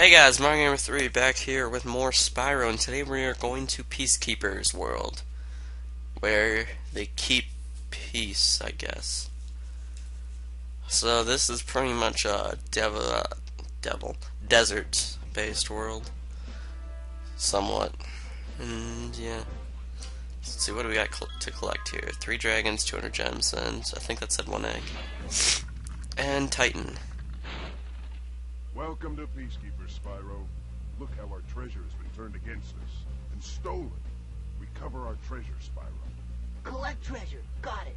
Hey guys, Mario 3 back here with more Spyro, and today we are going to Peacekeeper's World, where they keep peace, I guess. So this is pretty much a devil, uh, devil desert-based world, somewhat. And yeah, let's see what do we got to collect here? Three dragons, 200 gems, and I think that said one egg. And Titan. Welcome to Peacekeeper, Spyro. Look how our treasure has been turned against us and stolen. We recover our treasure, Spyro. Collect treasure. Got it.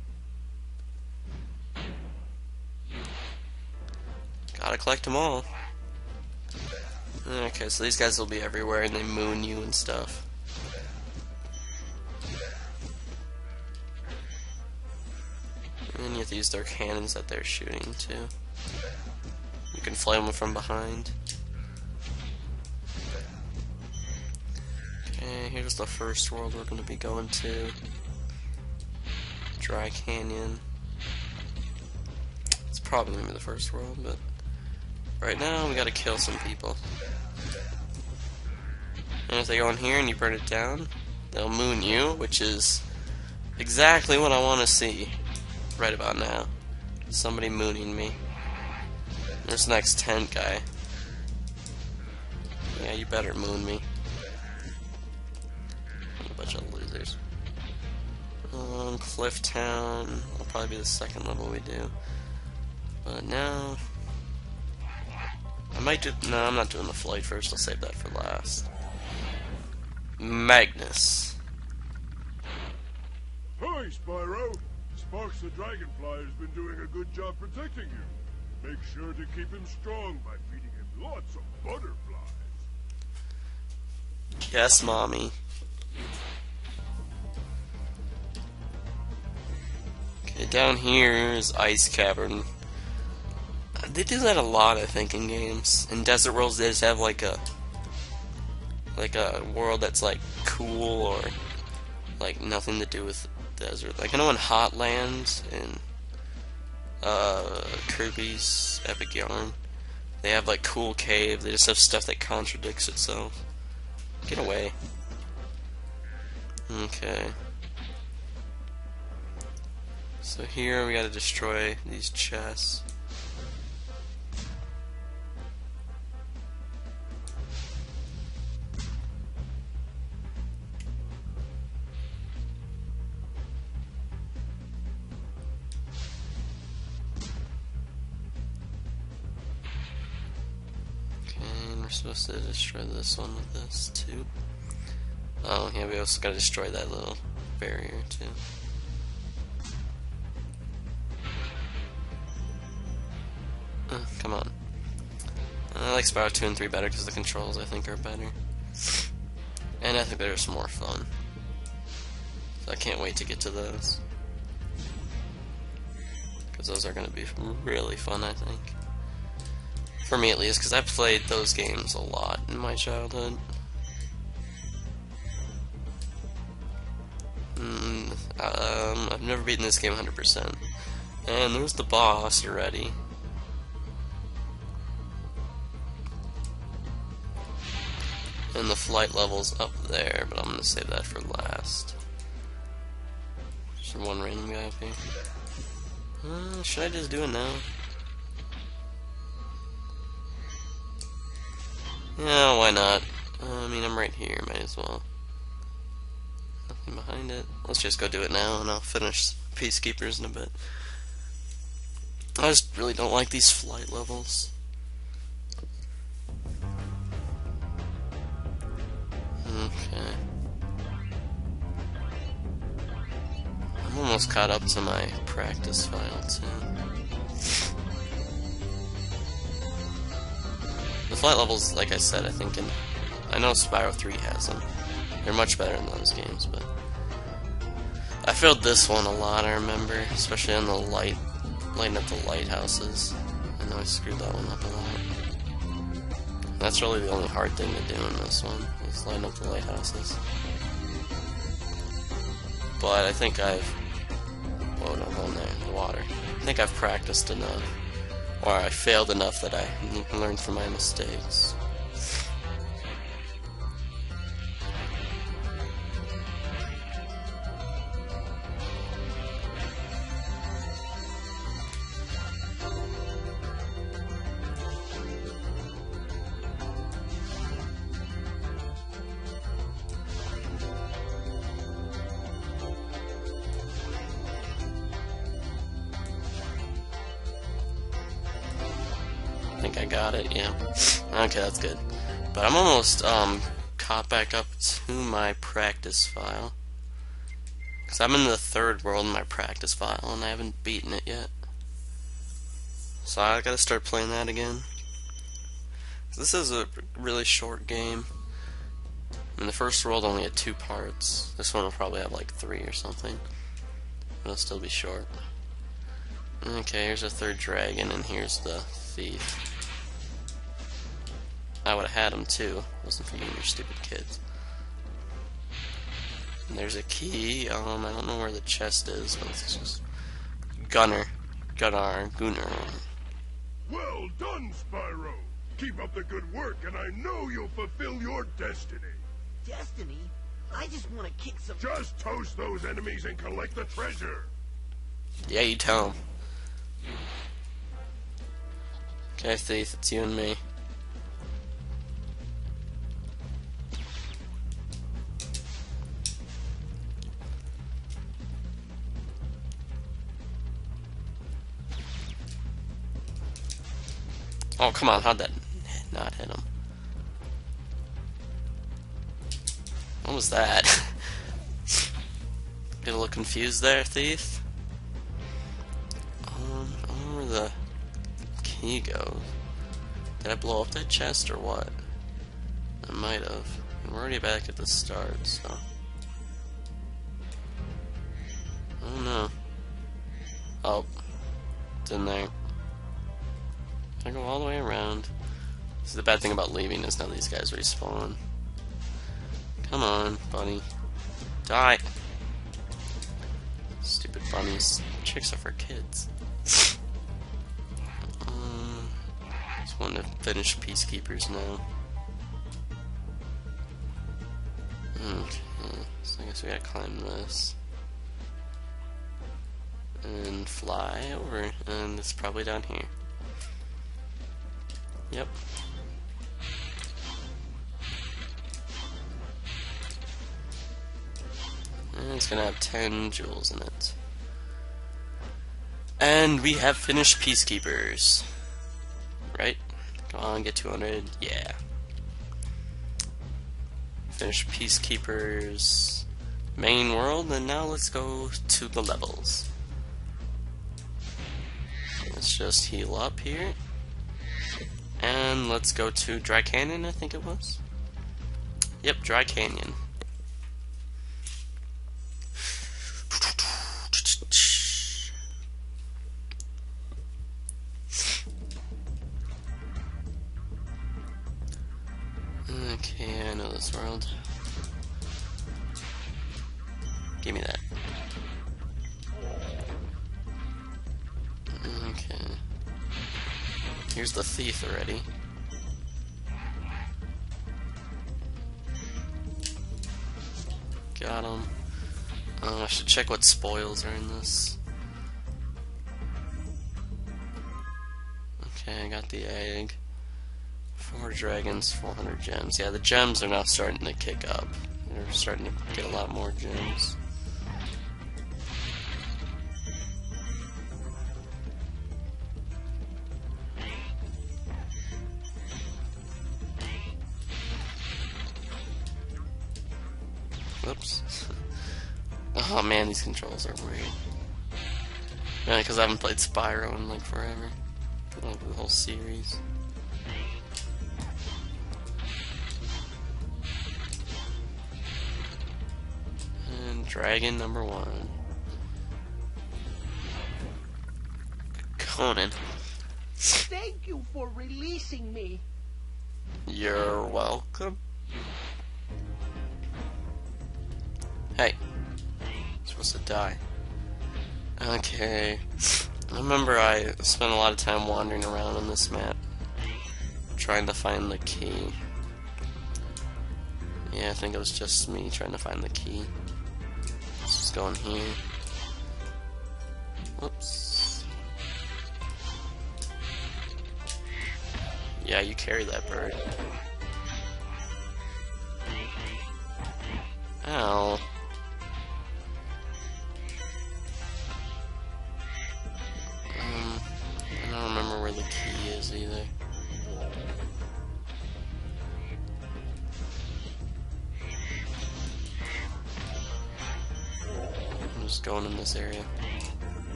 Gotta collect them all. Okay, so these guys will be everywhere and they moon you and stuff. And you have to use their cannons that they're shooting too. You can flame them from behind. Here's the first world we're going to be going to. Dry Canyon. It's probably going to be the first world, but right now we got to kill some people. And if they go in here and you burn it down, they'll moon you, which is exactly what I want to see right about now. Somebody mooning me. There's the next tent guy. Yeah, you better moon me. Bunch of losers. Um, Cliff Town will probably be the second level we do. But now, I might do. No, I'm not doing the flight first. I'll save that for last. Magnus. Hi, Spyro. Sparks the Dragonfly has been doing a good job protecting you. Make sure to keep him strong by feeding him lots of butterflies. Yes, mommy. Okay, down here is Ice Cavern. They do that a lot, I think, in games. In Desert Worlds, they just have like a like a world that's like cool or like nothing to do with desert. Like I know in Hotlands and uh, Kirby's Epic Yarn. They have like cool cave. They just have stuff that contradicts itself. Get away. Okay. So here we gotta destroy these chests. Supposed to destroy this one with this too. Oh, yeah, we also gotta destroy that little barrier too. Come on. I like Spyro 2 and 3 better because the controls I think are better. And I think they're just more fun. So I can't wait to get to those. Because those are going to be really fun, I think. For me at least, because I played those games a lot in my childhood. Mm, um, I've never beaten this game 100%. And there's the boss already. And the flight level's up there, but I'm gonna save that for last. Just one random guy up here. Uh, should I just do it now? Yeah, why not? Uh, I mean, I'm right here, might as well. Nothing behind it. Let's just go do it now, and I'll finish Peacekeepers in a bit. I just really don't like these flight levels. Almost caught up to my practice file, too. The flight levels, like I said, I think in I know Spyro 3 has them. They're much better in those games, but I failed this one a lot. I remember, especially on the light, lighting up the lighthouses. I know I screwed that one up a lot. That's really the only hard thing to do in this one is lighting up the lighthouses. But I think I've the water. I think I've practiced enough or I failed enough that I learned from my mistakes. Yeah. Okay, that's good. But I'm almost um, caught back up to my practice file. Because I'm in the third world in my practice file, and I haven't beaten it yet. So I gotta start playing that again. This is a really short game. I mean, the first world only had two parts. This one will probably have like three or something. It'll still be short. Okay, here's a third dragon, and here's the thief. I would have had them too. It wasn't for you and your stupid kids. And there's a key. Um, I don't know where the chest is, but it's just Gunner, Gunnar, Gunnar. Well done, Spyro. Keep up the good work, and I know you'll fulfill your destiny. Destiny? I just want to kick some... Just toast those enemies and collect the treasure. Yeah, you tell him. Okay, Thief, it's you and me. Oh, come on, how'd that not hit him? What was that? Get a little confused there, Thief? Um, where the key goes. Did I blow up that chest or what? I might have. We're already back at the start, so. I don't know. Oh. It's in there. I go all the way around. This is the bad thing about leaving is now these guys respawn. Come on, bunny. Die! Stupid bunnies. Chicks are for kids. um, just want to finish Peacekeepers now. Okay, so I guess we gotta climb this. And fly over, and it's probably down here. Yep. And it's gonna have 10 jewels in it. And we have finished Peacekeepers. Right? Come on, get 200. Yeah. Finish Peacekeepers main world, and now let's go to the levels. Let's just heal up here. And let's go to Dry Canyon, I think it was. Yep, Dry Canyon. Okay, I know this world. Give me that. Here's the thief already. Got him. Uh, I should check what spoils are in this. Okay, I got the egg. Four dragons, 400 gems. Yeah, the gems are now starting to kick up. They're starting to get a lot more gems. Oh man, these controls are weird. Yeah, because I haven't played Spyro in like forever. Like the whole series. And dragon number one. Conan. Thank you for releasing me. You're welcome. Hey. Supposed to die. Okay. I remember I spent a lot of time wandering around on this map. Trying to find the key. Yeah, I think it was just me trying to find the key. Let's just go in here. Whoops. Yeah, you carry that bird. Ow. Going in this area.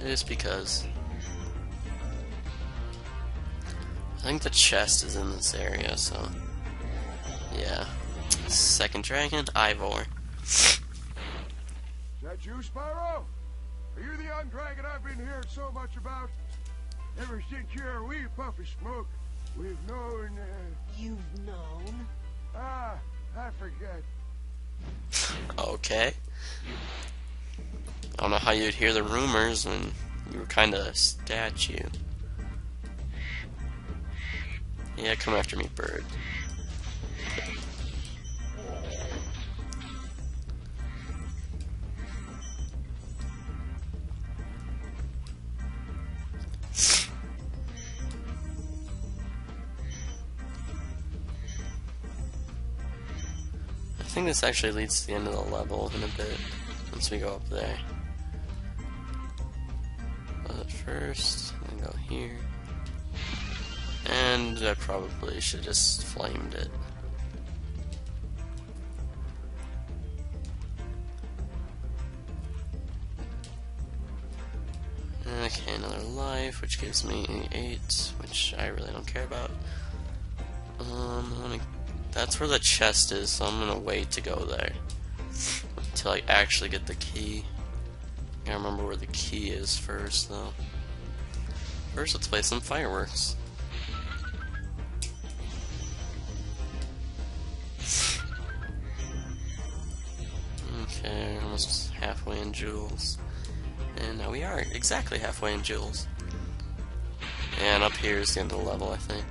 Just because. I think the chest is in this area, so. Yeah. Second dragon, Ivor. Is that you, Spyro? Are you the young dragon I've been hearing so much about? Ever since you're a wee puff of smoke, we've known, uh, You've known? ah, I forget. Okay. I don't know how you'd hear the rumors when you were kind of a statue. Yeah, come after me, bird. I think this actually leads to the end of the level in a bit, once we go up there. But first, gonna go here. And I probably should just flamed it. Okay, another life, which gives me 8, which I really don't care about. That's where the chest is, so I'm gonna wait to go there until I actually get the key. I remember where the key is first, though. First, let's play some fireworks. Okay, almost halfway in jewels. And now we are exactly halfway in jewels. And up here is the end of the level, I think.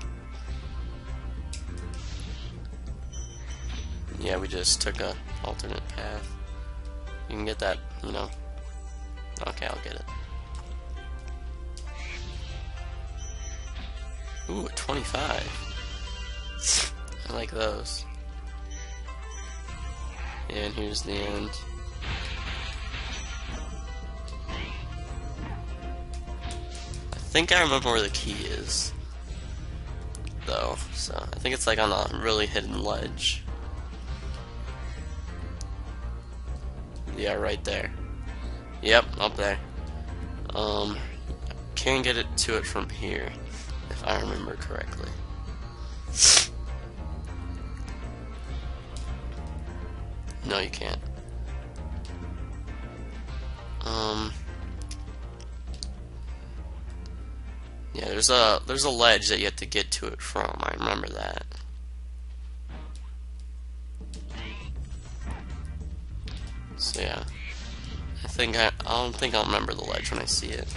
Yeah, we just took a alternate path. You can get that, you know. Okay, I'll get it. Ooh, a 25. I like those. And here's the end. I think I remember where the key is. Though, so I think it's like on a really hidden ledge. Yeah, right there. Yep, up there. Um, can't get it to it from here, if I remember correctly. No, you can't. Um. Yeah, there's a there's a ledge that you have to get to it from. I remember that. Yeah, I think I I don't think I'll remember the ledge when I see it.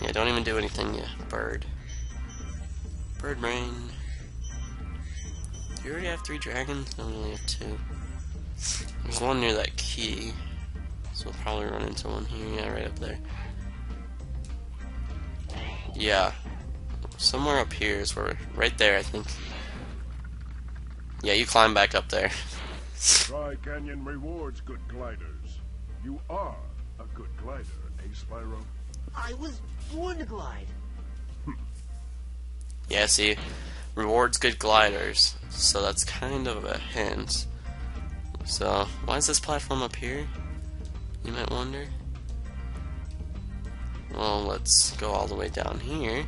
Yeah, don't even do anything yet, bird. Bird brain. You already have three dragons? I only have two. There's one near that key, so we'll probably run into one here. Yeah, right up there. Yeah, somewhere up here is where, right there, I think. Yeah, you climb back up there. Dry Canyon rewards good gliders. You are a good glider, eh, Spyro? I was born to glide. Yeah, see, rewards good gliders, so that's kind of a hint. So, why is this platform up here? You might wonder. Well, let's go all the way down here.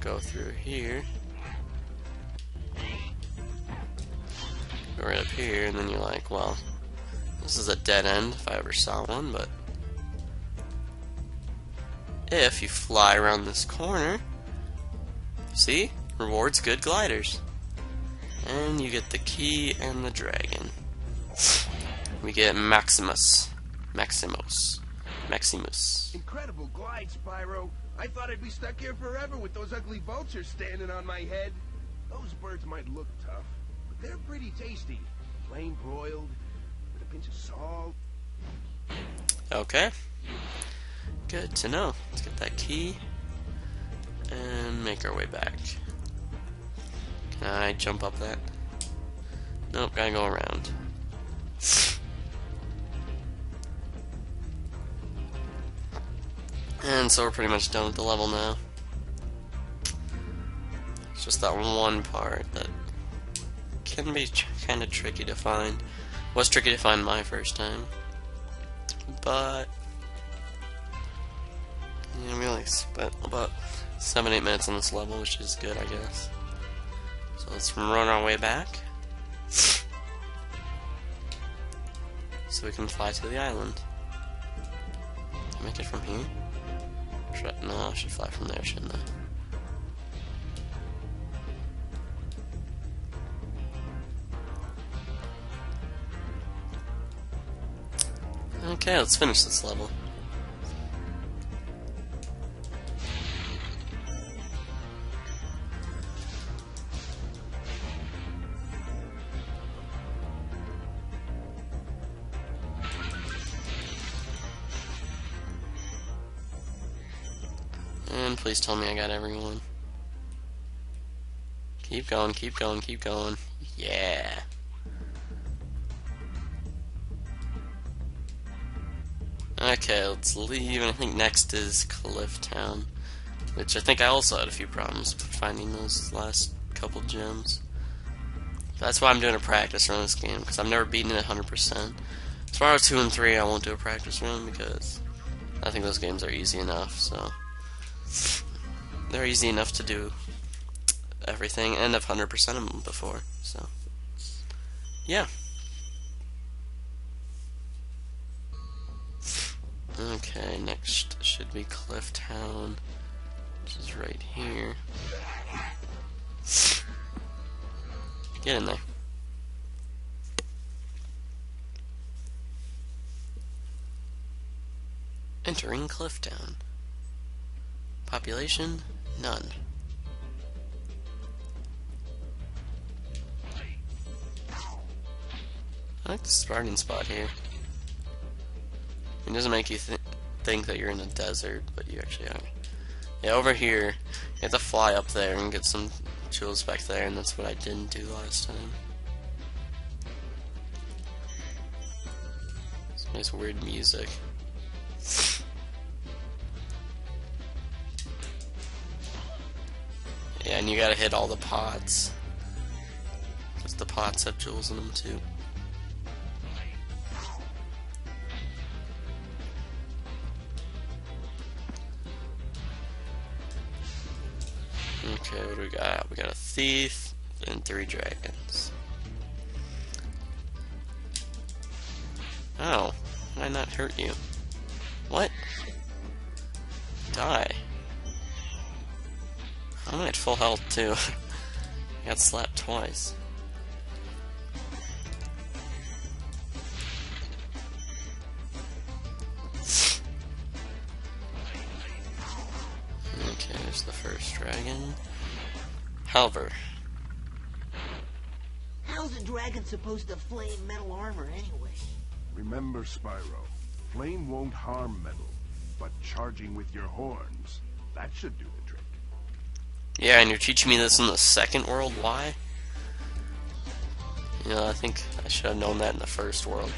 Go through here. Right up here, and then you're like, well, this is a dead end if I ever saw one, but if you fly around this corner, see? Rewards good gliders. And you get the key and the dragon. We get Maximos. Maximos. Maximos. Incredible glide, Spyro. I thought I'd be stuck here forever with those ugly vultures standing on my head. Those birds might look tough, they're pretty tasty. Plain broiled, with a pinch of salt. Okay. Good to know. Let's get that key and make our way back. Can I jump up that? Nope, gotta go around. And so we're pretty much done with the level now. It's just that one part that can be kind of tricky to find. Was tricky to find my first time, but yeah, we only spent about seven, eight minutes on this level, which is good, I guess. So let's run our way back. So we can fly to the island. Make it from here? Should I, no, I should fly from there, shouldn't I? Okay, let's finish this level. And please tell me I got everyone. Keep going, keep going, keep going. Yeah. Okay, let's leave, and I think next is Cliff Town, which I think I also had a few problems finding those last couple gems. That's why I'm doing a practice run this game, because I've never beaten it 100%. As far as 2 and 3, I won't do a practice run, because I think those games are easy enough, so... They're easy enough to do everything, and I've 100% of them before, so... Yeah. Okay, next should be Cliff Town, which is right here. Get in there. Entering Cliff Town. Population? None. I like the starting spot here. It doesn't make you th think that you're in a desert, but you actually are. Yeah, over here, you have to fly up there and get some jewels back there, and that's what I didn't do last time. Some nice weird music. Yeah, and you gotta hit all the pots. Because the pots have jewels in them too. Okay, what do we got? We got a thief and three dragons. Oh, I not hurt you? What? Die. I'm at full health too. Got slapped twice. Halvor. How's a dragon supposed to flame metal armor anyway? Remember, Spyro, flame won't harm metal, but charging with your horns, that should do the trick. Yeah, and you're teaching me this in the second world? Why? You know, I think I should have known that in the first world.